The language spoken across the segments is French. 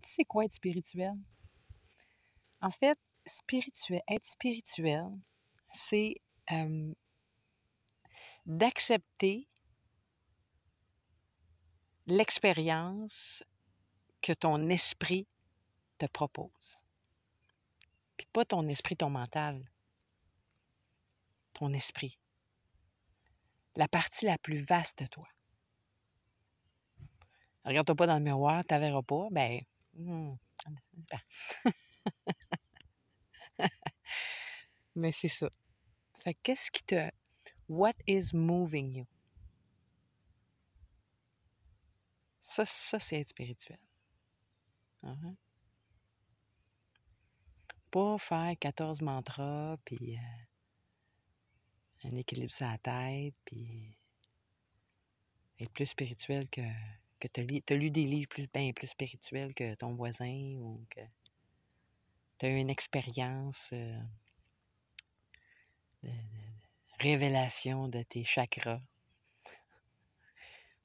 Tu sais quoi être spirituel? En fait, spirituel, être spirituel, c'est d'accepter l'expérience que ton esprit te propose. Puis pas ton esprit, ton mental. Ton esprit. La partie la plus vaste de toi. Regarde-toi pas dans le miroir, tu verras pas. Ben, hmm, Mais c'est ça. Fait qu'est-ce qui te. What is moving you? Ça, ça c'est être spirituel. Uh-huh. Pas faire 14 mantras, puis euh, un équilibre sur la tête, puis être plus spirituel que, que tu as, lu des livres plus, bien plus spirituels que ton voisin ou que tu as eu une expérience euh, de, révélation de tes chakras?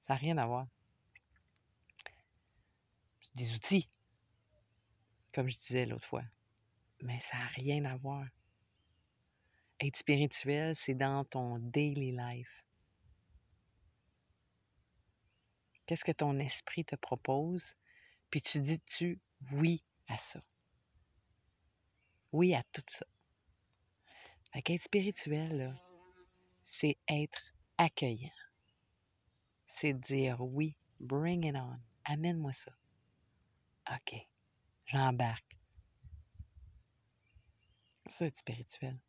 Ça n'a rien à voir. Des outils, comme je disais l'autre fois. Mais ça n'a rien à voir. Être spirituel, c'est dans ton daily life. Qu'est-ce que ton esprit te propose? Puis tu dis-tu oui à ça? Oui à tout ça. Fait qu'être spirituel, c'est être accueillant. C'est dire oui, bring it on, amène-moi ça. OK, j'embarque. C'est spirituel.